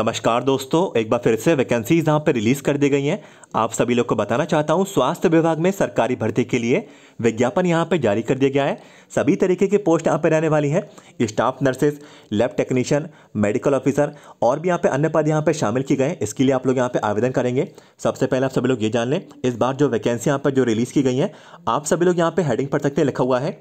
नमस्कार दोस्तों, एक बार फिर से वैकेंसीज यहाँ पर रिलीज़ कर दी गई हैं। आप सभी लोग को बताना चाहता हूँ, स्वास्थ्य विभाग में सरकारी भर्ती के लिए विज्ञापन यहाँ पर जारी कर दिया गया है। सभी तरीके की पोस्ट यहाँ पे रहने वाली हैं। Staff nurses lab technician medical officer और भी यहाँ पे अन्य पद यहाँ पर शामिल किए गए हैं। इसके लिए आप लोग यहाँ पर आवेदन करेंगे। सबसे पहले आप सभी लोग ये जान लें, इस बार जो वैकेंसी यहाँ पर जो रिलीज़ की गई है, आप सभी लोग यहाँ पे हेडिंग पढ़ सकते हैं लिखा हुआ है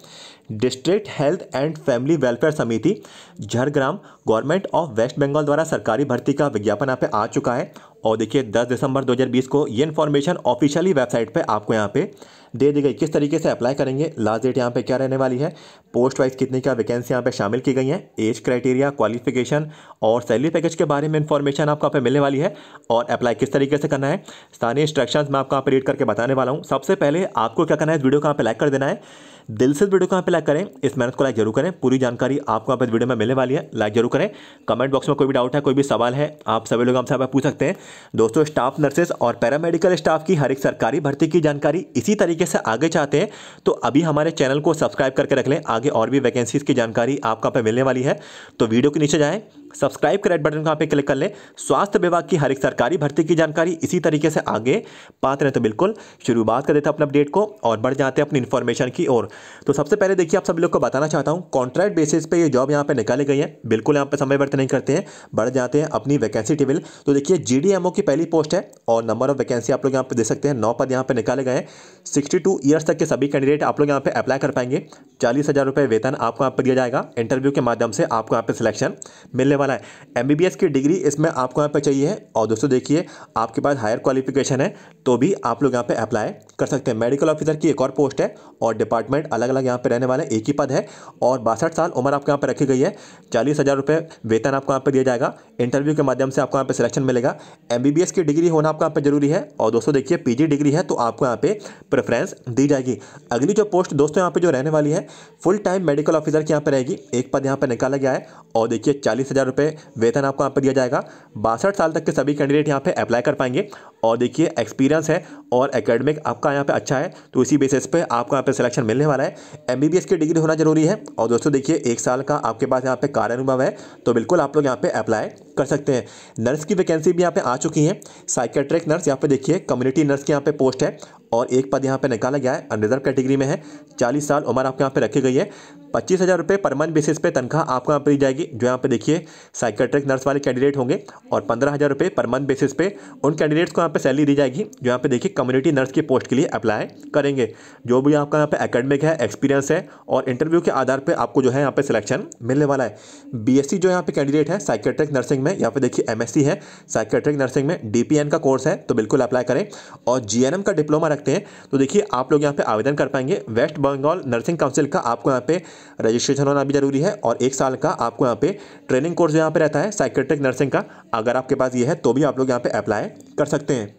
district health and family welfare समिति, Jhargram government of West Bengal द्वारा सरकारी भर्ती का विज्ञापन यहाँ पे आ चुका है। और देखिए 10 दिसंबर 2020 को ये इन्फॉर्मेशन ऑफिशियली वेबसाइट पे आपको यहाँ पे दे दी गई। किस तरीके से अप्लाई करेंगे लास्ट डेट यहाँ पे क्या रहने वाली है पोस्ट वाइज कितनी क्या वैकेंसी यहाँ पे शामिल की गई है एज क्राइटेरिया क्वालिफिकेशन और सैलरी पैकेज के बारे में इन्फॉर्मेशन आपको यहाँ पे मिलने वाली है। और अप्लाई किस तरीके से करना है, स्थानीय इंस्ट्रक्शन मैं आपको यहाँ पे रीड करके बताने वाला हूँ। सबसे पहले आपको क्या करना है वीडियो को यहाँ पे लाइक कर देना है। दिल से वीडियो को यहाँ पे लाइक करें। इस मेहनत को लाइक ज़रूर करें। पूरी जानकारी आपको यहाँ पे वीडियो में मिलने वाली है। लाइक ज़रूर करें। कमेंट बॉक्स में कोई भी डाउट है, कोई भी सवाल है, आप सभी लोग हमसे पूछ सकते हैं। दोस्तों स्टाफ नर्सेज और पैरामेडिकल स्टाफ की हर एक सरकारी भर्ती की जानकारी इसी तरीके से आगे चाहते हैं तो अभी हमारे चैनल को सब्सक्राइब करके रख लें। आगे और भी वैकेंसीज की जानकारी आपको यहाँ पर मिलने वाली है। तो वीडियो के नीचे जाएँ। सब्सक्राइब के रेड बटन को पे क्लिक कर लें। स्वास्थ्य विभाग की हर एक सरकारी भर्ती की जानकारी इसी तरीके से आगे पाते रहे। तो बिल्कुल शुरुआत कर देते हैं अपने अपडेट को और बढ़ जाते हैं अपनी इन्फॉर्मेशन की ओर। तो सबसे पहले देखिए, आप सभी लोग को बताना चाहता हूँ कॉन्ट्रैक्ट बेसिस पे ये जॉब यहाँ पे निकाली गई है। बिल्कुल यहाँ पे समय व्यर्थ नहीं करते हैं। बढ़ जाते हैं अपनी वैकेंसी टेबल तो देखिए जी की पहली पोस्ट है और नंबर ऑफ़ वैकेंसी आप लोग यहाँ पे दे सकते हैं। नौ पद यहाँ पे निकाले गए हैं। सिक्सटी टू ईयर्स तक के सभी कैंडिडेट आप लोग यहाँ पे अप्लाई कर पाएँगे। चालीस हज़ार रुपये वेतन आपको यहाँ पे दिया जाएगा। इंटरव्यू के माध्यम से आपको यहाँ पे सिलेक्शन मिलने वाला है। एमबीबीएस की डिग्री इसमें आपको यहाँ पर चाहिए और दोस्तों देखिए, आपके पास हायर क्वालिफिकेशन है तो भी आप लोग यहाँ पर अप्लाई कर सकते हैं मेडिकल ऑफिसर की एक और पोस्ट है और डिपार्टमेंट अलग अलग यहाँ पे रहने वाले एक ही पद है और बासठ साल उम्र आपको यहाँ पे रखी गई है चालीस हज़ार रुपये वेतन आपको यहाँ पे दिया जाएगा इंटरव्यू के माध्यम से आपको यहाँ पे सिलेक्शन मिलेगा एमबीबीएस की डिग्री होना आपको यहाँ पर ज़रूरी है और दोस्तों देखिए पीजी डिग्री है तो आपको यहाँ पर प्रेफरेंस दी जाएगी अगली जो पोस्ट दोस्तों यहाँ पर जो रहने वाली है फुल टाइम मेडिकल ऑफिसर की यहाँ पर रहेगी एक पद यहाँ पर निकाला गया है और देखिए चालीस हज़ार रुपये वेतन आपको यहाँ पर दिया जाएगा बासठ साल तक के सभी कैंडिडेट यहाँ पर अप्लाई कर पाएँगे और देखिए एक्सपीरियंस है और एकेडमिक आपका यहाँ पे अच्छा है तो इसी बेसिस पे आपको यहाँ पे सिलेक्शन मिलने वाला है। एमबीबीएस की डिग्री होना ज़रूरी है और दोस्तों देखिए, एक साल का आपके पास यहाँ पे कार्य अनुभव है तो बिल्कुल आप लोग यहाँ पे अप्लाई कर सकते हैं। नर्स की वैकेंसी भी यहाँ पे आ चुकी है। साइकेट्रिक नर्स यहाँ पे देखिए कम्युनिटी नर्स की यहाँ पे पोस्ट है और एक पद यहाँ पे निकाला गया है अनरिजर्व कैटेगरी में है चालीस साल उम्र आपके यहाँ पे रखी गई है पच्चीस हज़ार रुपये पर मंथ बेसिस पे तनख्वाह आपको यहाँ पे दी जाएगी जो यहाँ पे देखिए साइकेट्रिक नर्स वाले कैंडिडेट होंगे और पंद्रह हज़ार रुपये पर मंथ बेसिस पे उन कैंडिडेट्स को यहाँ पे सैलरी दी जाएगी जो यहाँ पे देखिए कम्युनिटी नर्स की पोस्ट के लिए अप्लाई करेंगे जो भी आपका यहाँ पे एकेडमिक है एक्सपीरियंस है और इंटरव्यू के आधार पर आपको जो है यहाँ पे सिलेक्शन मिलने वाला है बीएससी जो यहाँ पे कैंडिडेट है साइकेट्रिक नर्सिंग में यहाँ पे देखिए एमएससी है साइकेट्रिक नर्सिंग में डीपीएन का कोर्स है तो बिल्कुल अप्लाई करें और जीएनएम का डिप्लोमा रखते हैं। तो देखिए, आप लोग यहाँ पे आवेदन कर पाएँगे। वेस्ट बंगाल नर्सिंग काउंसिल का आपको यहाँ पे रजिस्ट्रेशन होना भी ज़रूरी है और एक साल का आपको यहाँ पे ट्रेनिंग कोर्स यहाँ पे रहता है साइकेट्रिक नर्सिंग का। अगर आपके पास ये है तो भी आप लोग यहाँ पे अप्लाई कर सकते हैं।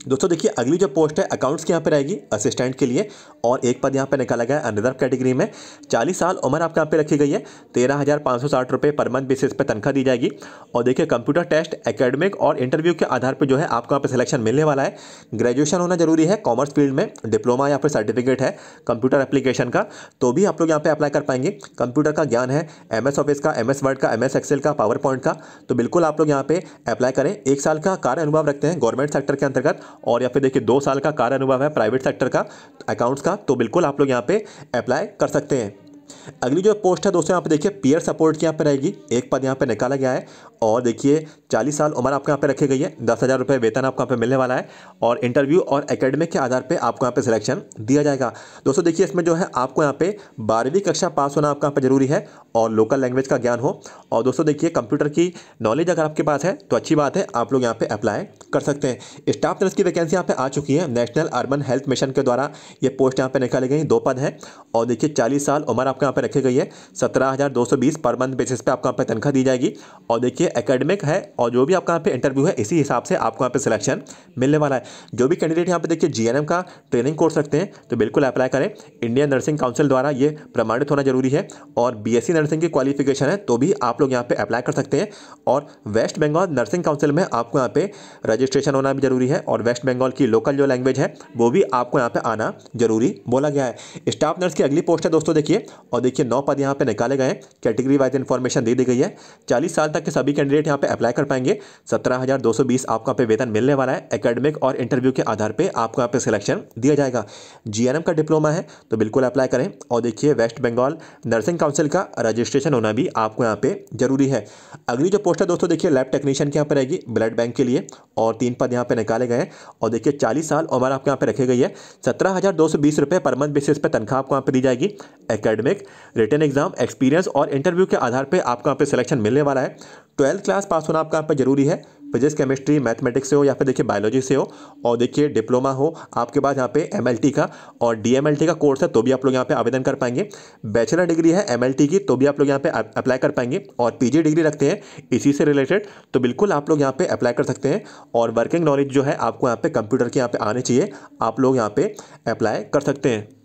दोस्तों देखिए, अगली जो पोस्ट है अकाउंट्स की यहाँ पे रहेगी असिस्टेंट के लिए, और एक पद यहाँ पे निकाला गया है अनरिजर्व कैटेगरी में। चालीस साल उम्र आपके यहाँ पे रखी गई है, तेरह हज़ार पाँच सौ साठ रुपये पर मंथ बेसिस पे तनख्वाह दी जाएगी। और देखिए कंप्यूटर टेस्ट एकेडमिक और इंटरव्यू के आधार पर जो है, आपको यहाँ पे सिलेक्शन मिलने वाला है। ग्रेजुएशन होना ज़रूरी है कॉमर्स फ़ील्ड में डिप्लोमा या फिर सर्टिफिकेट है कंप्यूटर एप्लीकेशन का तो भी आप लोग यहाँ पर अप्लाई कर पाएँगे। कंप्यूटर का ज्ञान है एमएस ऑफ़िस का एमएस वर्ड का एमएस एक्सेल का पावर पॉइंट का तो बिल्कुल आप लोग यहाँ पर अप्लाई करें। एक साल का कार्य अनुभव रखते हैं गवर्नमेंट सेक्टर के अंतर्गत और या फिर देखिए, दो साल का कार्य अनुभव है प्राइवेट सेक्टर का अकाउंट्स का तो बिल्कुल आप लोग यहाँ पे अप्लाई कर सकते हैं। अगली जो पोस्ट है, दोस्तों, यहाँ पे देखिए पीयर सपोर्ट की यहाँ पे रहेगी। एक पद यहाँ पे निकाला गया है और देखिए चालीस साल उम्र आपको यहाँ पे रखी गई है दस हज़ार रुपये वेतन आपको यहाँ पे मिलने वाला है और इंटरव्यू और एकेडमिक के आधार पे आपको यहाँ पे सिलेक्शन दिया जाएगा दोस्तों देखिए इसमें जो है आपको यहाँ पे बारहवीं कक्षा पास होना आपका यहाँ पे ज़रूरी है और लोकल लैंग्वेज का ज्ञान हो और दोस्तों देखिए कंप्यूटर की नॉलेज अगर आपके पास है तो अच्छी बात है आप लोग यहाँ पर अप्लाई कर सकते हैं स्टाफ नर्स की वैकेंसी यहाँ पर आ चुकी है नेशनल अर्बन हेल्थ मिशन के द्वारा ये पोस्ट यहाँ पर निकाली गई दो पद हैं और देखिए चालीस साल उम्र आपको यहाँ पर रखी गई है सत्रह पर मंथ बेसिस पर आपको यहाँ पर तनख्वाह दी जाएगी और देखिए एकेडमिक है और जो भी आपका यहाँ पे इंटरव्यू है, इसी हिसाब से आपको यहाँ पे सिलेक्शन मिलने वाला है। जो भी कैंडिडेट यहाँ पे देखिए जीएनएम का ट्रेनिंग कोर्स रखते हैं तो बिल्कुल अप्लाई करें। इंडियन नर्सिंग काउंसिल द्वारा ये प्रमाणित होना ज़रूरी है और बीएससी नर्सिंग की क्वालिफिकेशन है तो भी आप लोग यहाँ पर अप्लाई कर सकते हैं। और वेस्ट बंगाल नर्सिंग काउंसिल में आपको यहाँ पे रजिस्ट्रेशन होना भी ज़रूरी है और वेस्ट बंगाल की लोकल जो लैंग्वेज है, वो भी आपको यहाँ पर आना ज़रूरी बोला गया है। स्टाफ नर्स की अगली पोस्ट है दोस्तों, देखिए, और देखिए नौ पद यहाँ पर निकाले गए कैटेगरी वाइज इन्फॉर्मेशन दे दी गई है। चालीस साल तक के सभी कैंडिडेट यहाँ पर अप्लाई कर पाएँगे। सत्रह हज़ार दो सौ बीस आपको यहाँ पे वेतन मिलने वाला है। एकेडमिक और इंटरव्यू के आधार पर आपको यहाँ पे सिलेक्शन दिया जाएगा। जीएनएम का डिप्लोमा है तो बिल्कुल अप्लाई करें। और देखिए वेस्ट बंगाल नर्सिंग काउंसिल का रजिस्ट्रेशन होना भी आपको यहाँ पे ज़रूरी है। अगली जो पोस्ट है दोस्तों, देखिए लैब टेक्नीशियन के यहाँ पे रहेगी ब्लड बैंक के लिए। और तीन पद यहाँ पे निकाले गए हैं। और देखिए, चालीस साल उम्र आपके यहाँ पे रखी गई है। सत्रह हज़ार दो सौ बीस रुपये पर मंथ बेसिस पे तनख्वाह आपको यहाँ पे दी जाएगी। एकेडमिक रिटर्न एग्ज़ाम एक्सपीरियंस और इंटरव्यू के आधार पर आपको यहाँ पे सिलेक्शन मिलने वाला है। ट्वेल्थ क्लास पास होना आपका यहाँ पर ज़रूरी है। फिजिक्स, केमिस्ट्री, मैथमेटिक्स से हो या फिर देखिए बायोलॉजी से हो और देखिए डिप्लोमा हो, आपके पास यहाँ पे एमएलटी का और डीएमएलटी का कोर्स है तो भी आप लोग यहाँ पे आवेदन कर पाएँगे। बैचलर डिग्री है एमएलटी की तो भी आप लोग यहाँ पे अप्लाई कर पाएँगे और पीजी डिग्री रखते हैं, इसी से रिलेटेड तो बिल्कुल आप लोग यहाँ पे अप्लाई कर सकते हैं और वर्किंग नॉलेज जो है आपको यहाँ पे कंप्यूटर के यहाँ पे आने चाहिए, आप लोग यहाँ पे अप्लाई कर सकते हैं।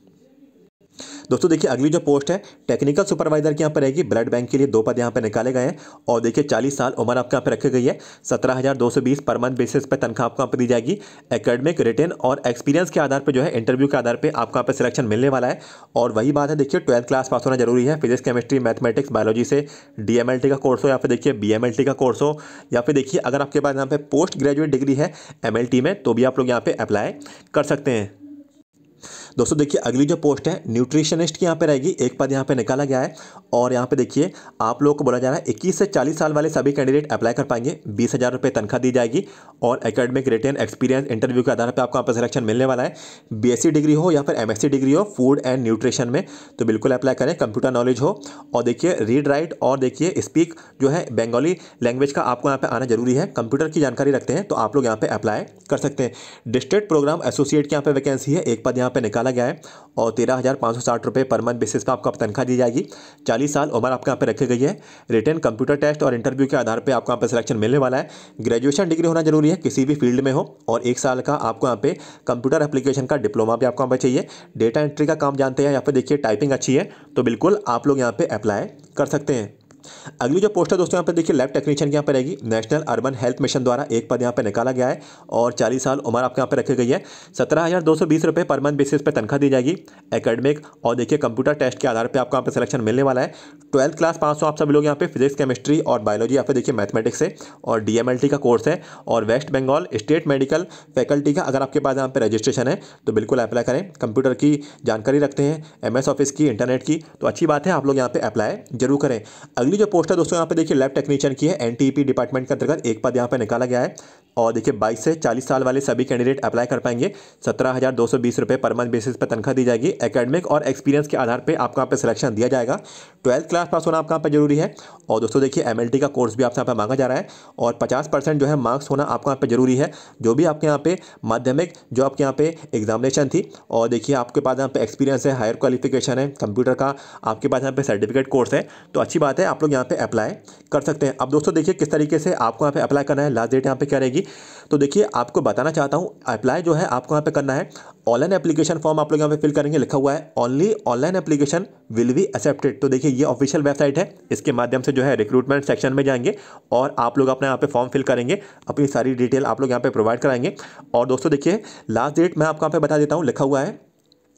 दोस्तों, देखिए, अगली जो पोस्ट है टेक्निकल सुपरवाइजर की यहाँ पर रहेगी। ब्लड बैंक के लिए दो पद यहाँ पर निकाले गए हैं और देखिए, चालीस साल उम्र आपके यहाँ पर रखी गई है। सत्रह हज़ार दो सौ बीस पर मंथ बेसिस पर तनख्वाह आपको यहाँ पर दी जाएगी। एकेडमिक रिटर्न और एक्सपीरियंस के आधार पर जो है इंटरव्यू के आधार पर आपको यहाँ पर सिलेक्शन मिलने वाला है। और वही बात है, देखिए ट्वेल्थ क्लास पास होना ज़रूरी है। फिजिक्स केमिस्ट्री मैथमेटिक्स बायोलॉजी से डीएमएलटी का कोर्स हो या फिर देखिए बीएमएलटी का कोर्स हो या फिर देखिए, अगर आपके पास यहाँ पर पोस्ट ग्रेजुएट डिग्री है एमएलटी में तो भी आप लोग यहाँ पे अप्लाई कर सकते हैं। दोस्तों देखिए, अगली जो पोस्ट है न्यूट्रिशनिस्ट की यहाँ पे रहेगी, एक पद यहाँ पे निकाला गया है। और यहाँ पे देखिए, आप लोगों को बोला जा रहा है, इक्कीस से चालीस साल वाले सभी कैंडिडेट अप्लाई कर पाएँगे, बीस हज़ार रुपये तनख्वाह दी जाएगी। और एकेडमिक रिटर्न एक्सपीरियंस इंटरव्यू के आधार पर आपको यहाँ पर सिलेक्शन मिलने वाला है। बीएससी डिग्री हो या फिर एमएससी डिग्री हो फ़ूड एंड न्यूट्रिशन में तो बिल्कुल अप्लाई करें कंप्यूटर नॉलेज हो। और देखिए रीड राइट और देखिए स्पीक जो है बंगाली लैंग्वेज का आपको यहाँ पे आना ज़रूरी है। कंप्यूटर की जानकारी रखते हैं तो आप लोग यहाँ पे अप्लाई कर सकते हैं। डिस्ट्रिक्ट प्रोग्राम एसोसिएट की यहाँ पे वैकेंसी है, एक पद यहाँ पे निकाला गया है और तेरह हज़ार पाँच सौ साठ रुपये पर मंथ बेसिस पर आपको आप तनख्वाह दी जाएगी। चालीस साल उम्र आपके यहाँ पे रखी गई है। रिटर्न कंप्यूटर टेस्ट और इंटरव्यू के आधार पर आपको यहाँ पे सिलेक्शन मिलने वाला है। ग्रेजुएशन डिग्री होना ज़रूरी है, किसी भी फ़ील्ड में हो और एक साल का आपको यहाँ पे कंप्यूटर एप्लीकेशन का डिप्लोमा भी आपको यहाँ पे चाहिए। डेटा एंट्री का काम जानते हैं या फिर देखिए टाइपिंग अच्छी है तो बिल्कुल आप लोग यहाँ पर अप्लाई कर सकते हैं। अगली जो पोस्ट है दोस्तों, यहाँ पर देखिए लैब टेक्नीशियन की यहाँ पे रहेगी। नेशनल अर्बन हेल्थ मिशन द्वारा एक पद यहाँ पर निकाला गया है और चालीस साल उम्र आपके यहाँ पर रखी गई है। सत्रह हज़ार दो सौ बीस रुपये पर मंथ बेसिस पर तनख्वाह दी जाएगी एकेडमिक और देखिए कंप्यूटर टेस्ट के आधार पर आपको यहाँ पर सिलेक्शन मिलने वाला है। ट्वेल्थ क्लास पास हो आप सभी लोग यहाँ पे फिजिक्स केमिस्ट्री और बायोलॉजी यहाँ पे देखिए मैथमेटिक्स से और डीएमएलटी का कोर्स है और West Bengal state medical faculty का अगर आपके पास यहाँ पे रजिस्ट्रेशन है तो बिल्कुल अप्लाई करें। कंप्यूटर की जानकारी रखते हैं एमएस ऑफ़िस की इंटरनेट की तो अच्छी बात है, आप लोग यहाँ पर अप्लाई ज़रूर करें। अगली जो पोस्ट है, दोस्तों, यहाँ पे देखिए लैब टेक्नीशियन की है एनटीपी डिपार्टमेंट के अंतर्गत एक पद यहाँ पे निकाला गया है। और देखिए 22 से 40 साल वाले सभी कैंडिडेट अप्लाई कर पाएँगे सत्रह हज़ार दो सौ बीस रुपये पर मंथ बेसिस पर तनख्वाह दी जाएगी एकेडमिक और एक्सपीरियंस के आधार पर आपको यहाँ पे सिलेक्शन दिया जाएगा ट्वेल्थ क्लास पास होना आपका यहाँ पे ज़रूरी है और दोस्तों देखिए एमएलटी का कोर्स भी आपसे यहाँ पे मांगा जा रहा है और पचास जो है मार्क्स होना आपको यहाँ पर ज़रूरी है जो भी आपके यहाँ पे माध्यमिक जो आपके यहाँ पे एग्जामिनेशन थी और देखिए आपके पास यहाँ पे एक्सपीरियंस है हायर क्वालिफिकेशन है कंप्यूटर का आपके पास यहाँ पे सर्टिफिकेट कोर्स है तो अच्छी बात है आप लोग यहाँ पे अप्लाई कर सकते हैं अब दोस्तों देखिए किस तरीके से आपको यहाँ पे अप्लाई करना है लास्ट डेट यहाँ पे क्या रहेगी तो देखिए, आपको बताना चाहता हूँ अप्लाई जो है आपको यहाँ पे करना है। ऑनलाइन एप्लीकेशन फॉर्म आप लोग यहाँ पे फिल करेंगे, लिखा हुआ है only online application will be accepted तो देखिए, ये ऑफिशियल वेबसाइट है, इसके माध्यम से जो है रिक्रूटमेंट सेक्शन में जाएँगे और आप लोग अपने यहाँ पे फॉर्म फिल करेंगे, अपनी सारी डिटेल आप लोग यहाँ पे प्रोवाइड कराएँगे। और दोस्तों देखिए लास्ट डेट मैं आपको यहाँ पे बता देता हूँ, लिखा हुआ है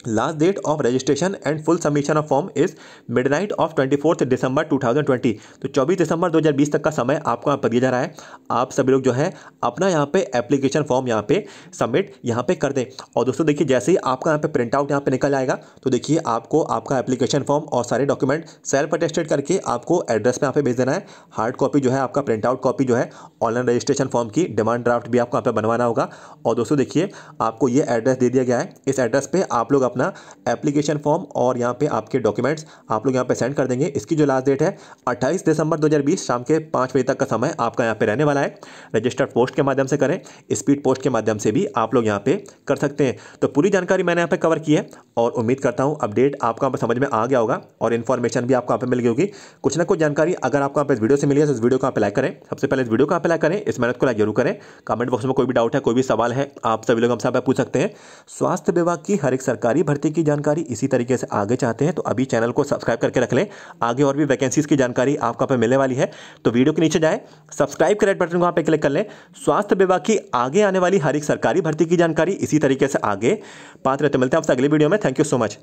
last date of registration and full submission of form is midnight of twenty fourth December two thousand twenty तो चौबीस दिसंबर दो हज़ार बीस तक का समय आपको यहाँ पर दिया जा रहा है। आप सभी लोग जो है, अपना यहाँ पे एप्लीकेशन फॉर्म यहाँ पे सबमिट यहाँ पे कर दें। और दोस्तों देखिए, जैसे ही आपका यहाँ पे प्रिंट आउट यहाँ पे निकल आएगा तो देखिए आपको आपका एप्लीकेशन फॉर्म और सारे डॉक्यूमेंट सेल्फ अटेस्टेड करके आपको एड्रेस पे यहाँ पे भेज देना है। हार्ड कॉपी जो है, आपका प्रिंट आउट कॉपी जो है ऑनलाइन रजिस्ट्रेशन फॉर्म की डिमांड ड्राफ्ट भी आपको यहाँ पे बनवाना होगा। और दोस्तों देखिए, आपको ये एड्रेस दे दिया गया है। इस एड्रेस पर आप लोग अपना एप्लीकेशन फॉर्म और यहाँ पे आपके डॉक्यूमेंट्स आप लोग यहाँ पे सेंड कर देंगे। इसकी जो लास्ट डेट है 28 दिसंबर 2020 शाम के पाँच बजे तक का समय आपका यहाँ पे रहने वाला है। रजिस्टर्ड पोस्ट के माध्यम से करें स्पीड पोस्ट के माध्यम से भी आप लोग यहाँ पे कर सकते हैं। तो पूरी जानकारी मैंने यहाँ पे कवर की है और उम्मीद करता हूँ अपडेट आपको यहाँ पर समझ में आ गया होगा और इन्फॉर्मेशन भी आपको यहाँ पे मिल गई होगी। कुछ ना कुछ जानकारी अगर आपको यहाँ पे इस वीडियो से मिली है तो इस वीडियो को आप लाइक करें। सबसे पहले इस वीडियो को आप लाइक करें, इस मेहनत को लाइक ज़रूर करें। कमेंट बॉक्स में कोई भी डाउट है, कोई भी सवाल है, आप सभी लोग हमसे पूछ सकते हैं। स्वास्थ्य विभाग की हर एक सरकारी भर्ती की जानकारी इसी तरीके से आगे चाहते हैं तो अभी चैनल को सब्सक्राइब करके रख लें। आगे और भी वैकेंसीज की जानकारी आपको पे मिलने वाली है। तो वीडियो के नीचे जाए, सब्सक्राइब करेट बटन को वहाँ पे क्लिक कर लें। स्वास्थ्य विभाग की आगे आने वाली हर एक सरकारी भर्ती की जानकारी इसी तरीके से आगे पात्र मिलते हैं आपसे अगली वीडियो में। Thank you so much